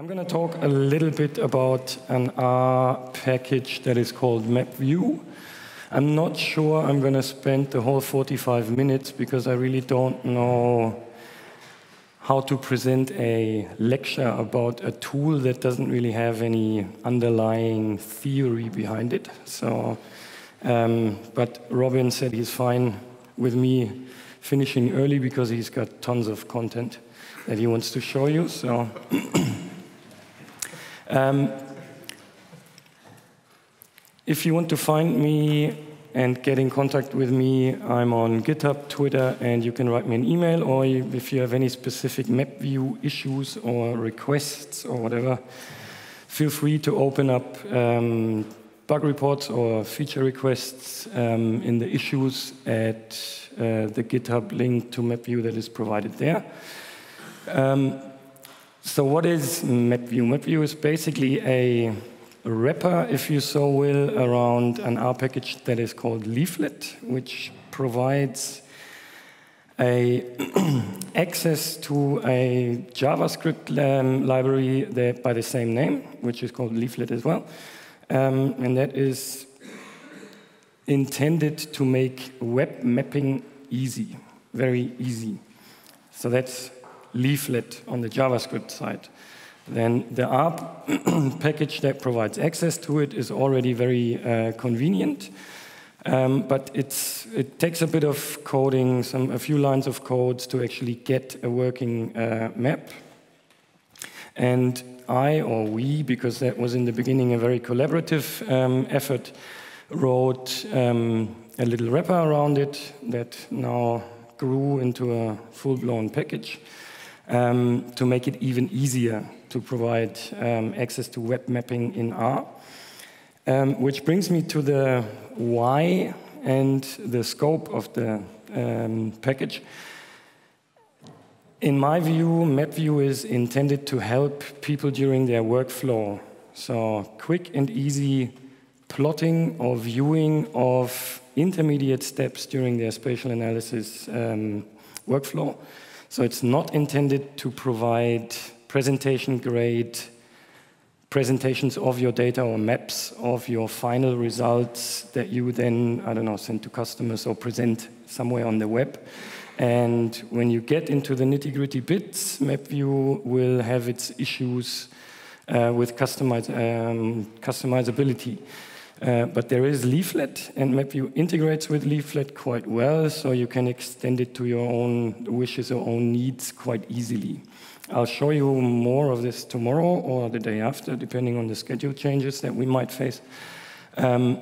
I'm going to talk a little bit about an R package that is called MapView. I'm not sure I'm going to spend the whole 45 minutes because I really don't know how to present a lecture about a tool that doesn't really have any underlying theory behind it. So, um, but Robin said he's fine with me finishing early because he's got tons of content that he wants to show you. So, um, if you want to find me and get in contact with me, I'm on GitHub, Twitter, and you can write me an email, or if you have any specific map view issues or requests or whatever, feel free to open up um, bug reports or feature requests um, in the issues at uh, the GitHub link to MapView that is provided there. Um, so what is MapView? MapView is basically a wrapper, if you so will, around an R package that is called Leaflet, which provides a access to a JavaScript um, library that, by the same name, which is called Leaflet as well. Um, and that is intended to make web mapping easy, very easy. So that's Leaflet on the JavaScript side then the R package that provides access to it is already very uh, convenient. Um, but it takes a bit of coding, some, a few lines of codes to actually get a working uh, map. And I, or we, because that was in the beginning a very collaborative um, effort, wrote um, a little wrapper around it that now grew into a full-blown package um, to make it even easier to provide um, access to web mapping in R. Um, which brings me to the why and the scope of the um, package. In my view, MapView is intended to help people during their workflow. So quick and easy plotting or viewing of intermediate steps during their spatial analysis um, workflow. So it's not intended to provide presentation grade presentations of your data or maps of your final results that you then, I don't know, send to customers or present somewhere on the web. And when you get into the nitty gritty bits, MapView will have its issues uh, with customize, um, customizability. Uh, but there is Leaflet, and MapView integrates with Leaflet quite well, so you can extend it to your own wishes or own needs quite easily. I'll show you more of this tomorrow or the day after, depending on the schedule changes that we might face. Um,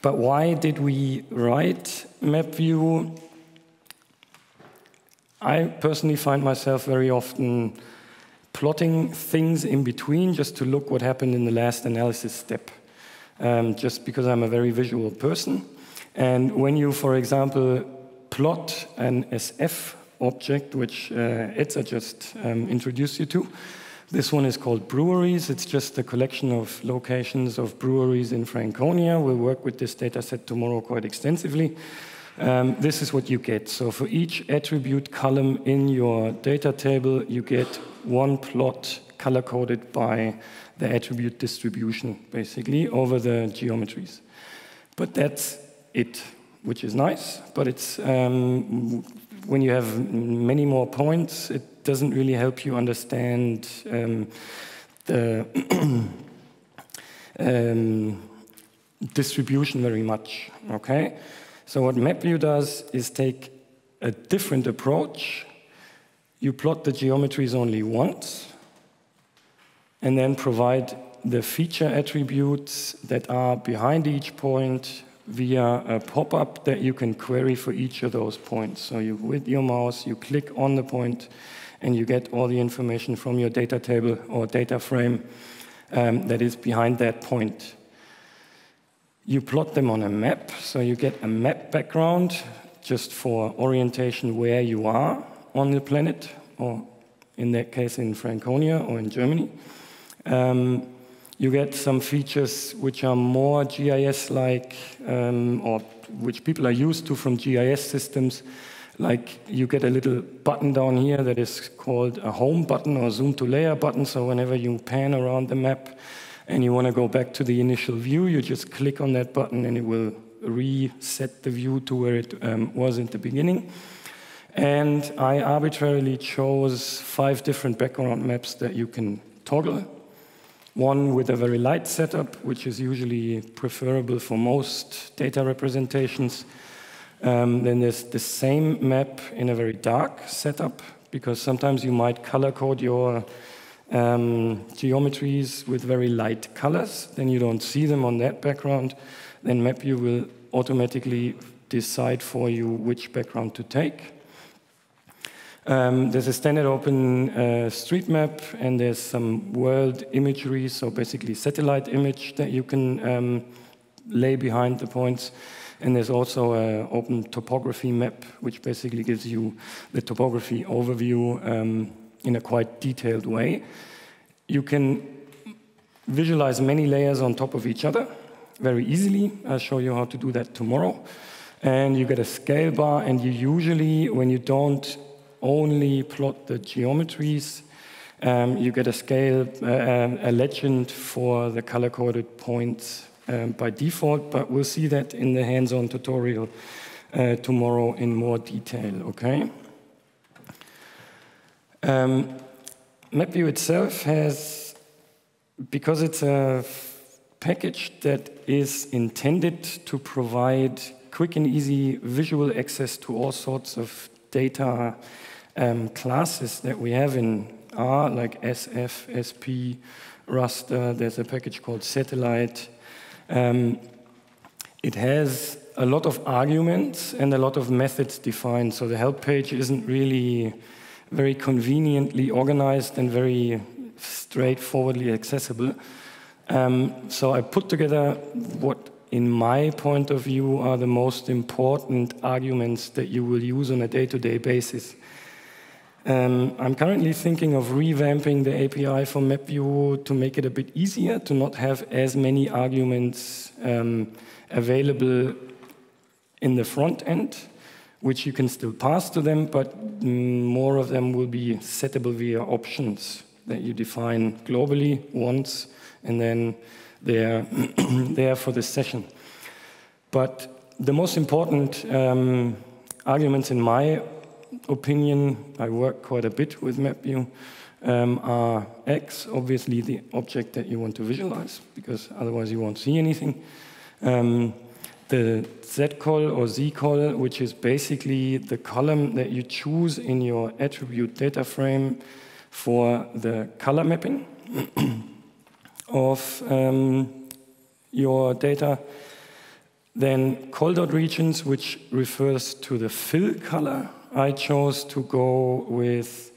but why did we write MapView? I personally find myself very often plotting things in between just to look what happened in the last analysis step, um, just because I'm a very visual person. And when you, for example, plot an SF object, which uh, Edzer just um, introduced you to. This one is called breweries. It's just a collection of locations of breweries in Franconia. We'll work with this data set tomorrow quite extensively. Um, this is what you get. So for each attribute column in your data table, you get one plot color-coded by the attribute distribution, basically, over the geometries. But that's it, which is nice, but it's um, when you have many more points, it doesn't really help you understand um, the um, distribution very much, okay? So what MapView does is take a different approach. You plot the geometries only once, and then provide the feature attributes that are behind each point via a pop-up that you can query for each of those points. So you, with your mouse, you click on the point, and you get all the information from your data table or data frame um, that is behind that point. You plot them on a map, so you get a map background just for orientation where you are on the planet, or in that case in Franconia or in Germany. Um, you get some features which are more GIS-like, um, or which people are used to from GIS systems, Like you get a little button down here that is called a home button or zoom to layer button. So whenever you pan around the map and you want to go back to the initial view, you just click on that button and it will reset the view to where it um, was in the beginning. And I arbitrarily chose five different background maps that you can toggle. One with a very light setup, which is usually preferable for most data representations. Um, then there's the same map in a very dark setup, because sometimes you might color code your um, geometries with very light colors, then you don't see them on that background. Then MapView will automatically decide for you which background to take. Um, there's a standard open uh, street map, and there's some world imagery, so basically satellite image that you can um, lay behind the points. And there's also an open topography map, which basically gives you the topography overview um, in a quite detailed way. You can visualize many layers on top of each other very easily. I'll show you how to do that tomorrow. And you get a scale bar, and you usually, when you don't only plot the geometries, um, you get a scale, uh, um, a legend for the color-coded points um, by default, but we'll see that in the hands-on tutorial uh, tomorrow in more detail, okay? Um, MapView itself has, because it's a package that is intended to provide quick and easy visual access to all sorts of data um, classes that we have in R, like SF, SP, raster. There's a package called satellite. Um, it has a lot of arguments and a lot of methods defined. So the help page isn't really very conveniently organized and very straightforwardly accessible. Um, so I put together what, in my point of view, are the most important arguments that you will use on a day-to-day basis. Um, I'm currently thinking of revamping the API for MapView to make it a bit easier to not have as many arguments um, available in the front end, which you can still pass to them, but more of them will be settable via options that you define globally once, and then they're there for this session. But the most important um, arguments in my opinion, I work quite a bit with MapView, um, are X, obviously the object that you want to visualize, because otherwise you won't see anything. Um, the Z call or Z call, which is basically the column that you choose in your attribute data frame for the color mapping of um, your data. Then dot regions, which refers to the fill color I chose to go with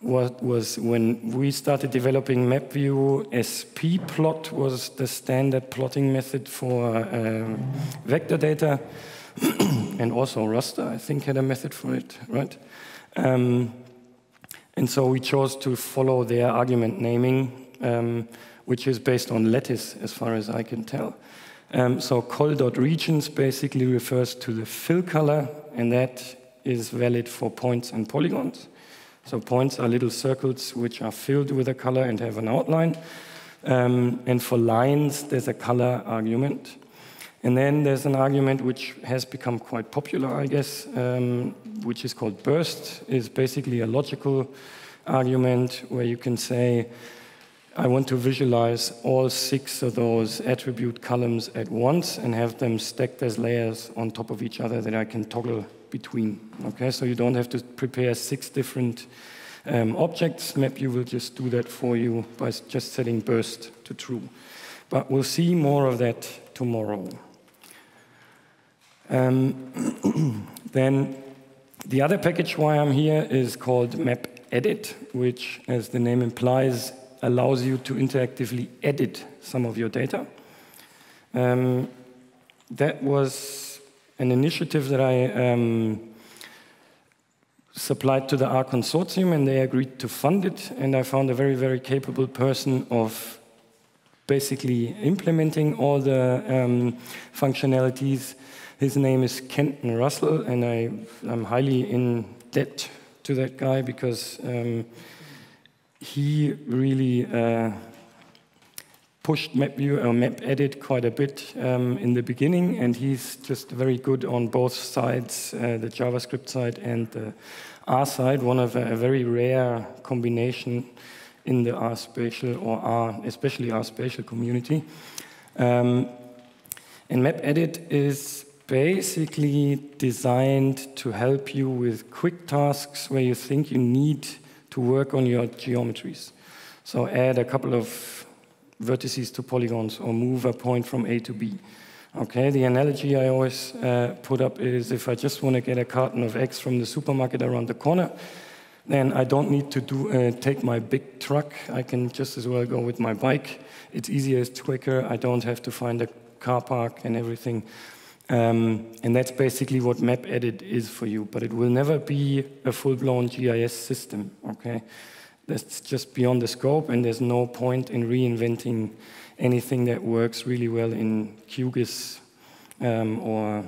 what was when we started developing MapView, SPplot was the standard plotting method for um, vector data, and also raster, I think, had a method for it, right? Um, and so we chose to follow their argument naming, um, which is based on lattice, as far as I can tell. Um, so col.regions basically refers to the fill color, and that is valid for points and polygons. So points are little circles which are filled with a color and have an outline. Um, and for lines, there's a color argument. And then there's an argument which has become quite popular, I guess, um, which is called burst. is basically a logical argument where you can say, I want to visualize all six of those attribute columns at once and have them stacked as layers on top of each other that I can toggle between. Okay, so you don't have to prepare six different um, objects. MapView will just do that for you by just setting burst to true. But we'll see more of that tomorrow. Um, then the other package why I'm here is called Map Edit, which, as the name implies, allows you to interactively edit some of your data. Um, that was an initiative that I um, supplied to the R consortium, and they agreed to fund it. And I found a very, very capable person of basically implementing all the um, functionalities. His name is Kenton Russell, and I, am highly in debt to that guy because um, he really uh, pushed MapView or MapEdit quite a bit um, in the beginning, and he's just very good on both sides, uh, the JavaScript side and the R side, one of a, a very rare combination in the R spatial or R, especially R spatial community. Um, and MapEdit is basically designed to help you with quick tasks where you think you need to work on your geometries. So add a couple of vertices to polygons or move a point from A to B. Okay, the analogy I always uh, put up is if I just want to get a carton of eggs from the supermarket around the corner, then I don't need to do, uh, take my big truck. I can just as well go with my bike. It's easier, it's quicker. I don't have to find a car park and everything. Um, and that's basically what MapEdit is for you, but it will never be a full-blown GIS system, okay? That's just beyond the scope, and there's no point in reinventing anything that works really well in QGIS um, or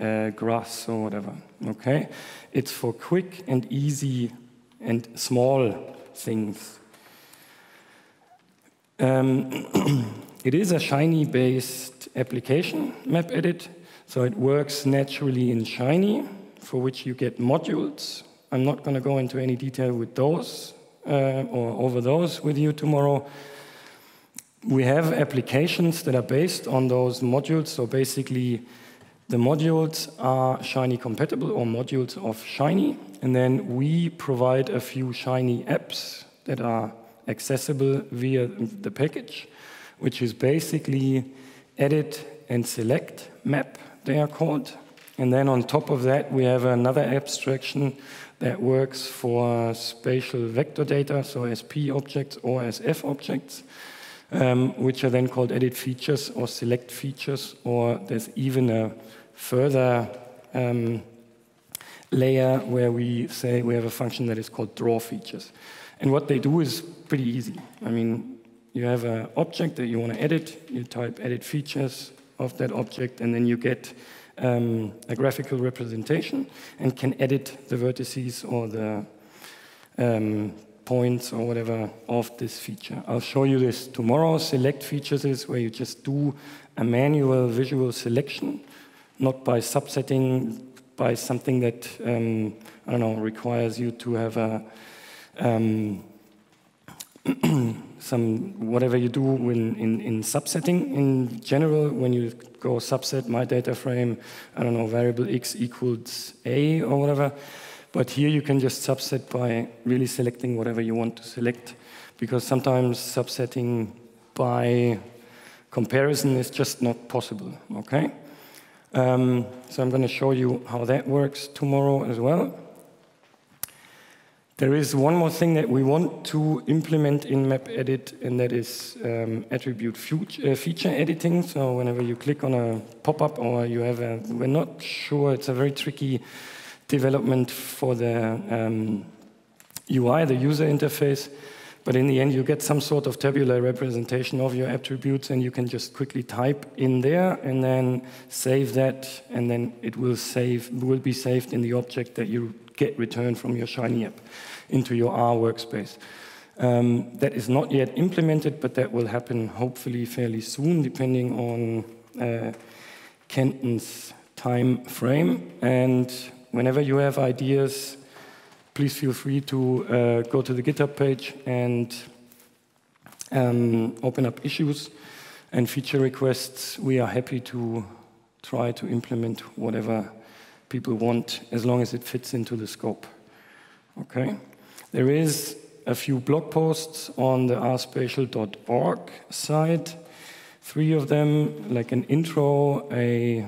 uh, GRASS or whatever, okay? It's for quick and easy and small things. Um, it is a Shiny-based application, MapEdit, so it works naturally in Shiny, for which you get modules. I'm not going to go into any detail with those uh, or over those with you tomorrow. We have applications that are based on those modules. So basically, the modules are Shiny compatible or modules of Shiny. And then we provide a few Shiny apps that are accessible via the package, which is basically edit and select map they are called. And then on top of that, we have another abstraction that works for spatial vector data, so SP objects or SF objects, um, which are then called edit features or select features, or there's even a further um, layer where we say we have a function that is called draw features. And what they do is pretty easy. I mean, you have an object that you want to edit, you type edit features, of that object, and then you get um, a graphical representation and can edit the vertices or the um, points or whatever of this feature. I'll show you this tomorrow. Select features is where you just do a manual visual selection, not by subsetting by something that, um, I don't know, requires you to have a um, some whatever you do in, in subsetting in general when you go subset my data frame i don't know variable x equals a or whatever. But here you can just subset by really selecting whatever you want to select because sometimes subsetting by comparison is just not possible okay? Um, so i'm going to show you how that works tomorrow as well there is one more thing that we want to implement in MapEdit, and that is um, attribute uh, feature editing. So whenever you click on a pop-up or you have a, we're not sure, it's a very tricky development for the um, UI, the user interface. But in the end, you get some sort of tabular representation of your attributes, and you can just quickly type in there and then save that, and then it will save will be saved in the object that you get return from your Shiny app into your R workspace. Um, that is not yet implemented, but that will happen hopefully fairly soon, depending on uh, Kenton's time frame. And whenever you have ideas, please feel free to uh, go to the GitHub page and um, open up issues and feature requests. We are happy to try to implement whatever people want as long as it fits into the scope. Okay? There is a few blog posts on the rspatial.org site, three of them, like an intro, a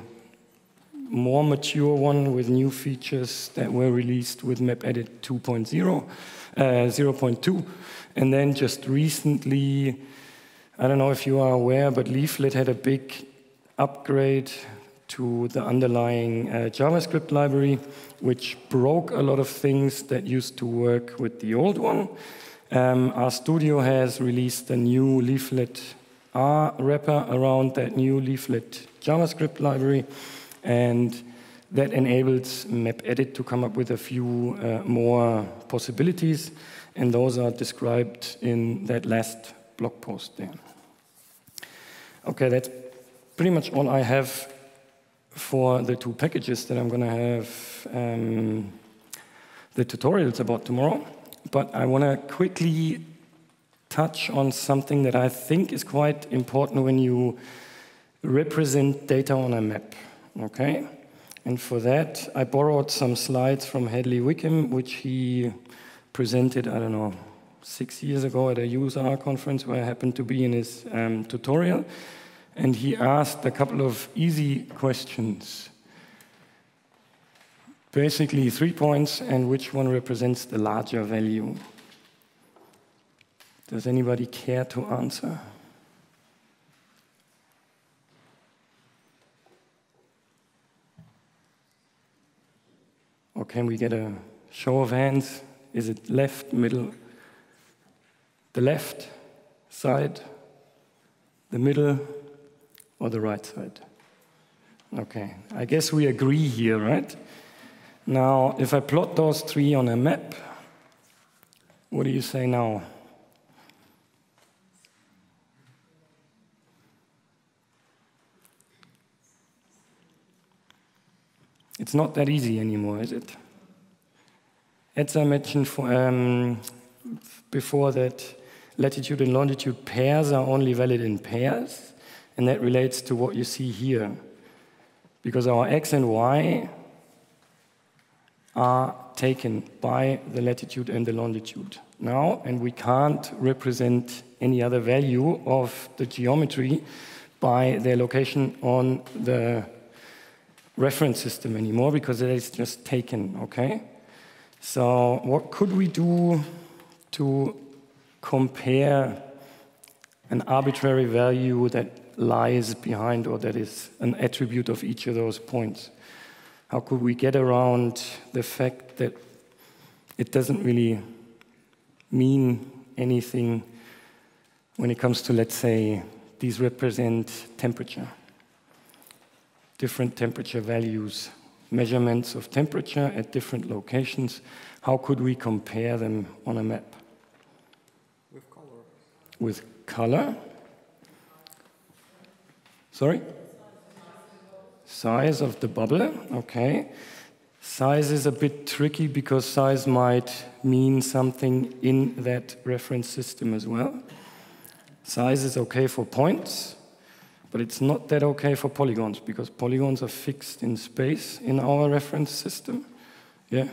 more mature one with new features that were released with MapEdit 2.0, uh, 0.2, and then just recently, I don't know if you are aware, but Leaflet had a big upgrade to the underlying uh, JavaScript library, which broke a lot of things that used to work with the old one. Um, RStudio has released a new Leaflet R wrapper around that new Leaflet JavaScript library. And that enables MapEdit to come up with a few uh, more possibilities, and those are described in that last blog post there. Okay, that's pretty much all I have for the two packages that I'm going to have um, the tutorials about tomorrow. But I want to quickly touch on something that I think is quite important when you represent data on a map. Okay? And for that, I borrowed some slides from Hadley Wickham, which he presented, I don't know, six years ago at a user conference where I happened to be in his um, tutorial. And he asked a couple of easy questions. Basically, three points, and which one represents the larger value? Does anybody care to answer? Or can we get a show of hands? Is it left, middle? The left side, the middle, or the right side? Okay, I guess we agree here, right? Now, if I plot those three on a map, what do you say now? It's not that easy anymore, is it? As I mentioned for, um, before that latitude and longitude pairs are only valid in pairs, and that relates to what you see here. Because our x and y are taken by the latitude and the longitude now, and we can't represent any other value of the geometry by their location on the reference system anymore because it is just taken, okay? So what could we do to compare an arbitrary value that lies behind or that is an attribute of each of those points? How could we get around the fact that it doesn't really mean anything when it comes to, let's say, these represent temperature? different temperature values, measurements of temperature at different locations. How could we compare them on a map? With color. With color? Sorry? Size of the bubble, okay. Size is a bit tricky because size might mean something in that reference system as well. Size is okay for points, but it's not that okay for polygons because polygons are fixed in space in our reference system. Yeah.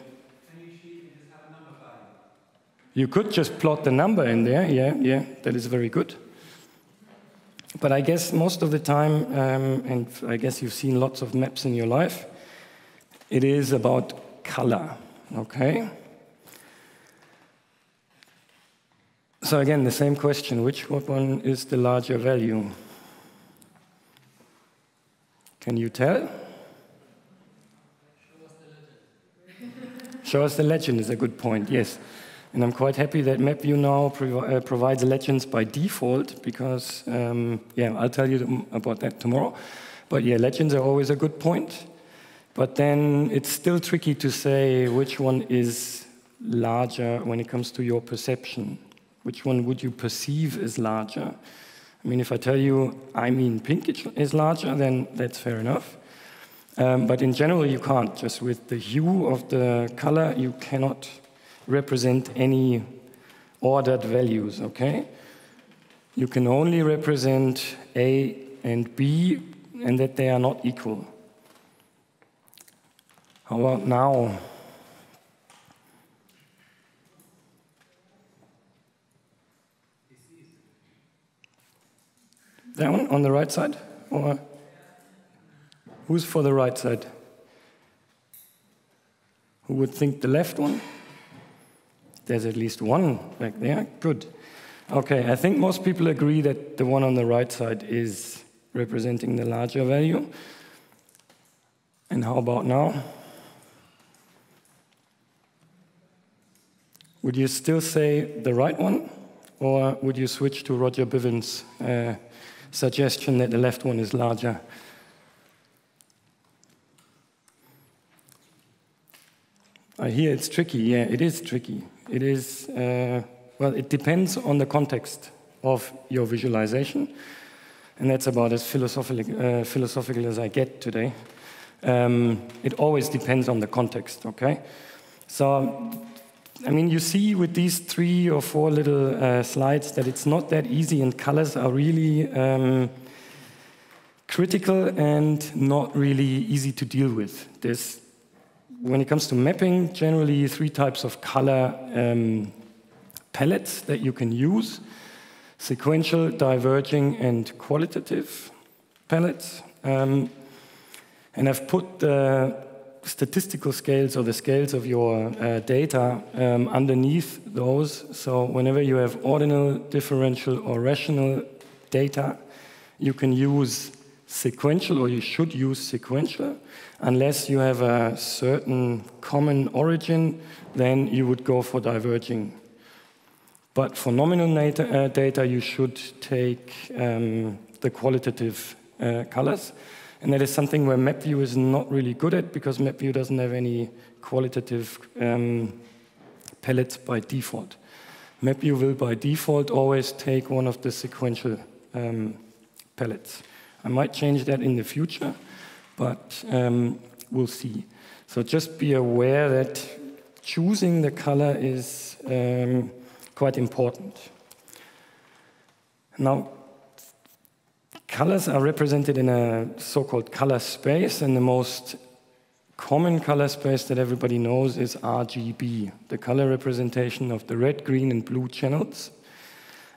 You could just plot the number in there. Yeah, yeah, that is very good. But I guess most of the time, um, and I guess you've seen lots of maps in your life, it is about color, okay? So again, the same question, which one is the larger value? Can you tell? Show us the legend is a good point, yes. And I'm quite happy that MapView now uh, provides legends by default because, um, yeah, I'll tell you about that tomorrow. But yeah, legends are always a good point. But then it's still tricky to say which one is larger when it comes to your perception. Which one would you perceive as larger? I mean, if I tell you I mean pink is larger, then that's fair enough. Um, but in general, you can't. Just with the hue of the color, you cannot represent any ordered values, okay? You can only represent A and B and that they are not equal. How about now? That one on the right side? Or who's for the right side? Who would think the left one? There's at least one back there. Good. Okay, I think most people agree that the one on the right side is representing the larger value. And how about now? Would you still say the right one? Or would you switch to Roger Bivand's uh, suggestion that the left one is larger? I hear it's tricky. Yeah, it is tricky. It is, uh, well, it depends on the context of your visualization. And that's about as philosophical, uh, philosophical as I get today. Um, it always depends on the context, okay? So, I mean, you see with these three or four little uh, slides that it's not that easy, and colors are really um, critical and not really easy to deal with. There's, when it comes to mapping, generally three types of color um, palettes that you can use sequential, diverging, and qualitative palettes. Um, and I've put the statistical scales or the scales of your uh, data um, underneath those. So whenever you have ordinal, differential, or rational data, you can use sequential, or you should use sequential. Unless you have a certain common origin, then you would go for diverging. But for nominal data, uh, data you should take um, the qualitative uh, colors. And that is something where MapView is not really good at because MapView doesn't have any qualitative um, palettes by default. MapView will by default always take one of the sequential um, palettes. I might change that in the future, but um, we'll see. So just be aware that choosing the color is um, quite important. Now, colors are represented in a so-called color space, and the most common color space that everybody knows is RGB, the color representation of the red, green, and blue channels,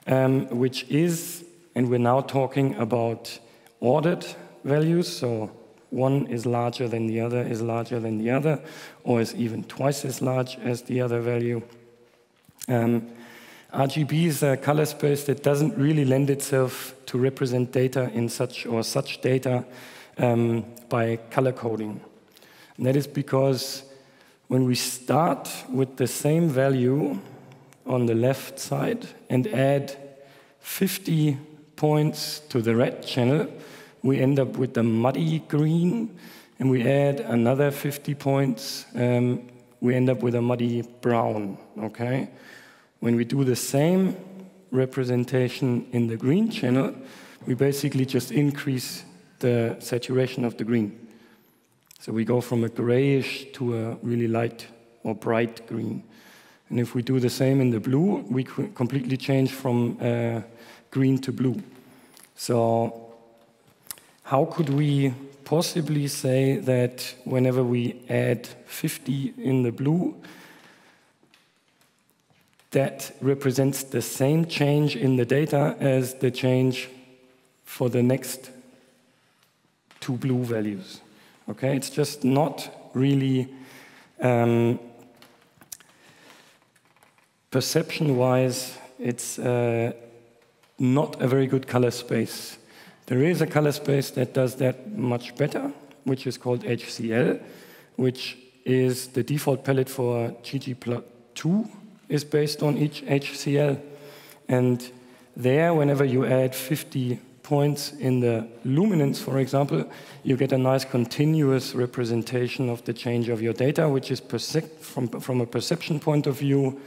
um, which is, and we're now talking about ordered values, so one is larger than the other, is larger than the other, or is even twice as large as the other value. Um, RGB is a color space that doesn't really lend itself to represent data in such or such data um, by color coding. And that is because when we start with the same value on the left side and add 50 points to the red channel, we end up with the muddy green, and we add another 50 points, um, we end up with a muddy brown, okay? When we do the same representation in the green channel, we basically just increase the saturation of the green. So we go from a grayish to a really light or bright green. And if we do the same in the blue, we completely change from uh, green to blue. So how could we possibly say that whenever we add 50 in the blue, that represents the same change in the data as the change for the next two blue values. Okay, it's just not really um, perception-wise, it's uh, not a very good color space. There is a color space that does that much better, which is called HCL, which is the default palette for ggplot2 is based on each HCL. And there, whenever you add 50 points in the luminance, for example, you get a nice continuous representation of the change of your data, which is from, from a perception point of view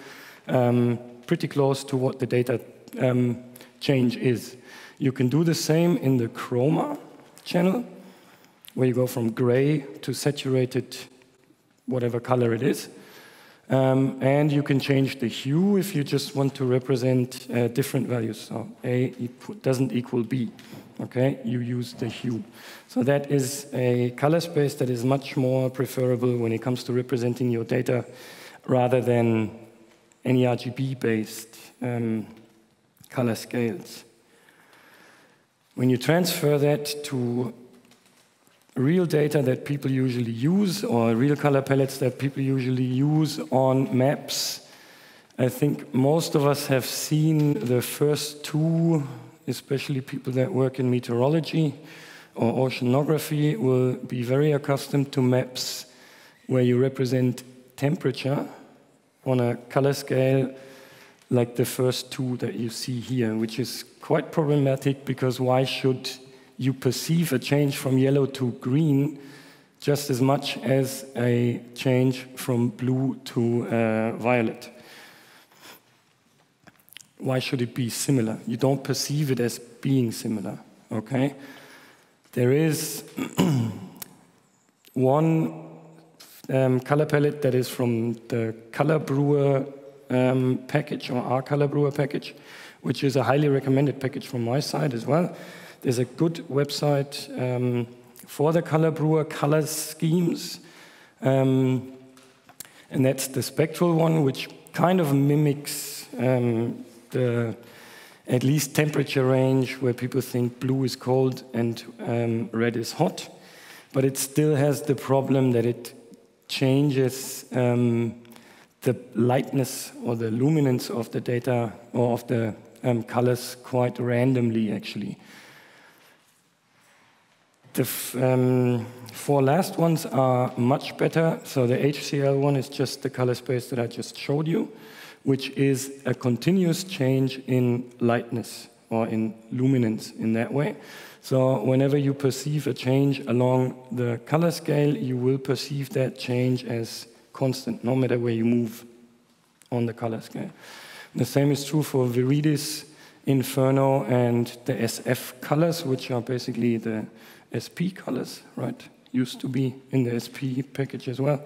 um, pretty close to what the data um, change is. You can do the same in the chroma channel, where you go from gray to saturated, whatever color it is. Um, and you can change the hue if you just want to represent uh, different values. So A doesn't equal B. Okay, you use the hue. So that is a color space that is much more preferable when it comes to representing your data rather than any RGB-based um, color scales. When you transfer that to real data that people usually use or real color palettes that people usually use on maps. I think most of us have seen the first two, especially people that work in meteorology or oceanography will be very accustomed to maps where you represent temperature on a color scale like the first two that you see here, which is quite problematic because why should you perceive a change from yellow to green just as much as a change from blue to uh, violet. Why should it be similar? You don't perceive it as being similar, okay? There is one um, color palette that is from the Color Brewer um, package or our Color Brewer package, which is a highly recommended package from my side as well. There's a good website um, for the Color Brewer color schemes. Um, and that's the spectral one, which kind of mimics um, the at least temperature range where people think blue is cold and um, red is hot. But it still has the problem that it changes um, the lightness or the luminance of the data or of the um, colors quite randomly, actually. The um, four last ones are much better. So the HCL one is just the color space that I just showed you which is a continuous change in lightness or in luminance in that way. So whenever you perceive a change along the color scale, you will perceive that change as constant, no matter where you move on the color scale. The same is true for Viridis, Inferno, and the SF colors, which are basically the SP colors, right? Used to be in the SP package as well.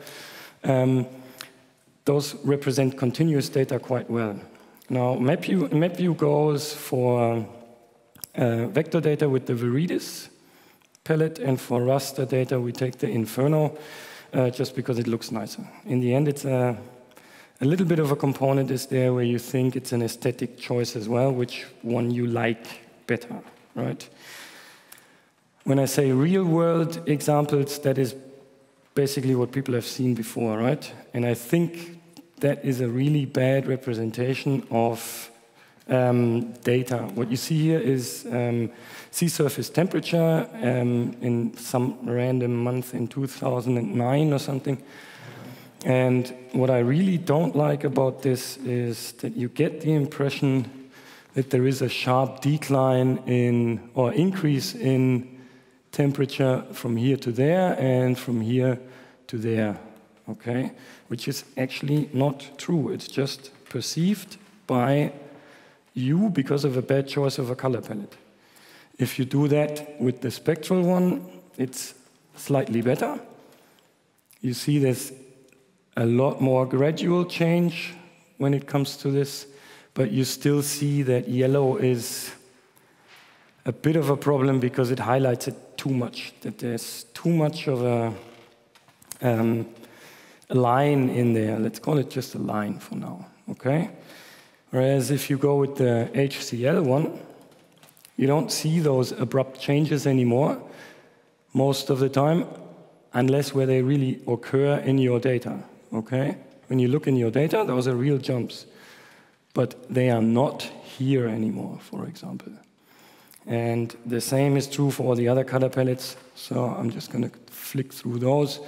Um, those represent continuous data quite well. Now, MapView, MapView goes for uh, vector data with the Viridis palette, and for raster data, we take the Inferno, uh, just because it looks nicer. In the end, it's a, a little bit of a component is there where you think it's an aesthetic choice as well, which one you like better, right? When I say real world examples, that is basically what people have seen before, right? And I think that is a really bad representation of um, data. What you see here is um, sea surface temperature um, in some random month in 2009 or something. And what I really don't like about this is that you get the impression that there is a sharp decline in or increase in temperature from here to there and from here to there. Okay? which is actually not true. It's just perceived by you because of a bad choice of a color palette. If you do that with the spectral one, it's slightly better. You see there's a lot more gradual change when it comes to this, but you still see that yellow is a bit of a problem because it highlights it too much, that there's too much of a um, line in there. Let's call it just a line for now, okay? Whereas if you go with the HCL one, you don't see those abrupt changes anymore most of the time, unless where they really occur in your data, okay? When you look in your data, those are real jumps. But they are not here anymore, for example. And the same is true for all the other color palettes. So I'm just going to flick through those.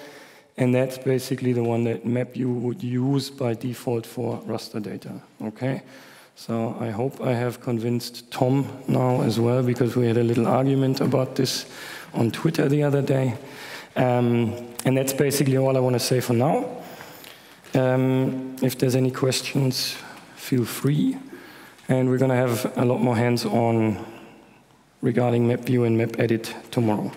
And that's basically the one that MapView would use by default for raster data, okay? So I hope I have convinced Tom now as well, because we had a little argument about this on Twitter the other day. Um, and that's basically all I want to say for now. Um, if there's any questions, feel free. And we're going to have a lot more hands-on regarding MapView and MapEdit tomorrow.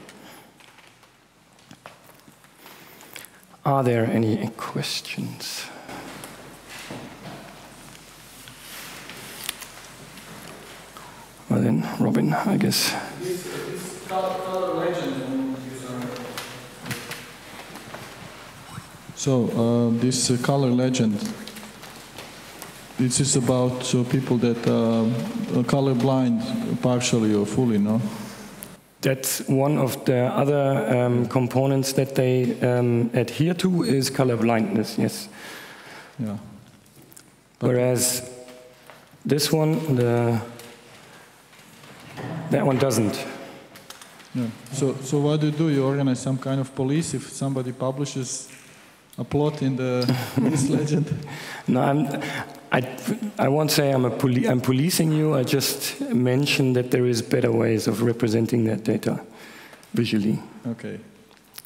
Are there any questions? Well then, Robin, I guess. So uh, this uh, color legend, this is about uh, people that uh, are colorblind partially or fully, no? That's one of the other um, components that they um, adhere to is color blindness, yes. Yeah. But Whereas this one, the, that one doesn't. Yeah. So, so what do you do? You organize some kind of police if somebody publishes a plot in the this legend? No, I'm, I, I won't say I'm, a poli I'm policing you. I just mentioned that there is better ways of representing that data visually. Okay.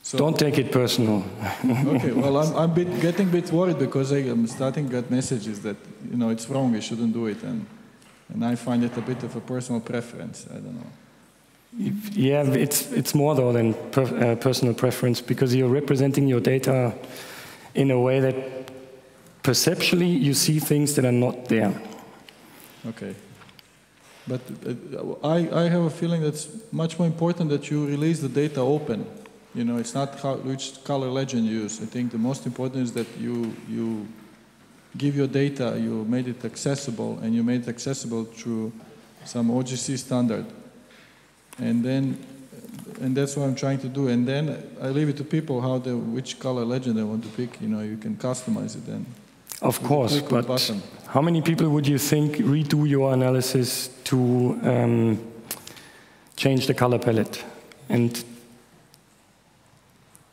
So, Don't take it personal. okay, well, I'm, I'm bit, getting a bit worried because I, am starting to get messages that, you know, it's wrong, you shouldn't do it. And, and I find it a bit of a personal preference. I don't know. Yeah, it's, it's more though than per, uh, personal preference because you're representing your data in a way that perceptually you see things that are not there. Okay. But uh, I, I have a feeling that's much more important that you release the data open. You know, it's not how, which color legend you use. I think the most important is that you, you give your data, you made it accessible, and you made it accessible through some OGC standard. And then, and that's what I'm trying to do. And then I leave it to people how they, which color legend they want to pick. You know, you can customize it then. Of course, click of a but button. how many people would you think redo your analysis to um, change the color palette and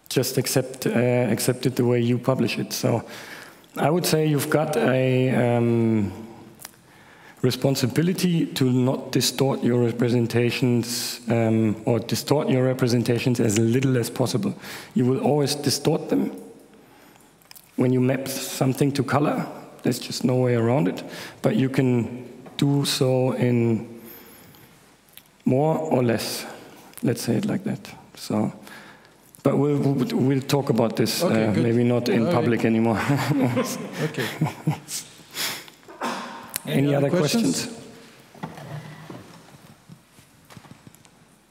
just accept uh, accept it the way you publish it? So I would say you've got a um, responsibility to not distort your representations um, or distort your representations as little as possible. You will always distort them when you map something to color, there's just no way around it. But you can do so in more or less. Let's say it like that. So, but we'll we'll, talk about this. Okay, uh, maybe not in All right. public anymore. Okay. Any, other questions?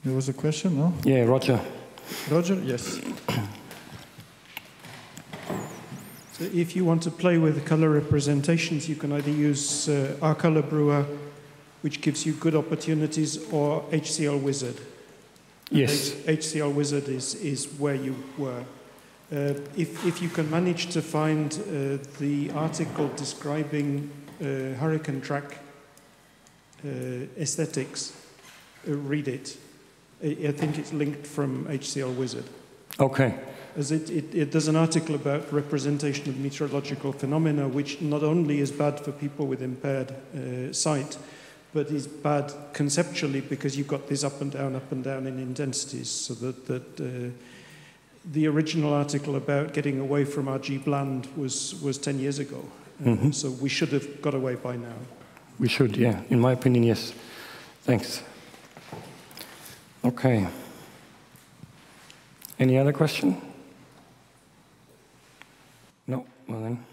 There was a question, no? Yeah, Roger. Roger? Yes. If you want to play with color representations, you can either use uh, RColorBrewer, which gives you good opportunities, or HCL Wizard. Yes. H- HCL Wizard is, is where you were. Uh, if, if you can manage to find uh, the article describing uh, hurricane track uh, aesthetics, uh, read it. I, I think it's linked from HCL Wizard. Okay. As it, it, it, there's an article about representation of meteorological phenomena, which not only is bad for people with impaired uh, sight, but is bad conceptually because you've got this up and down, up and down in intensities. So that, that uh, the original article about getting away from RGBland was, was 10 years ago. Uh, Mhm. So we should have got away by now. We should, yeah. In my opinion, yes. Thanks. Okay. Any other question? No? Well then.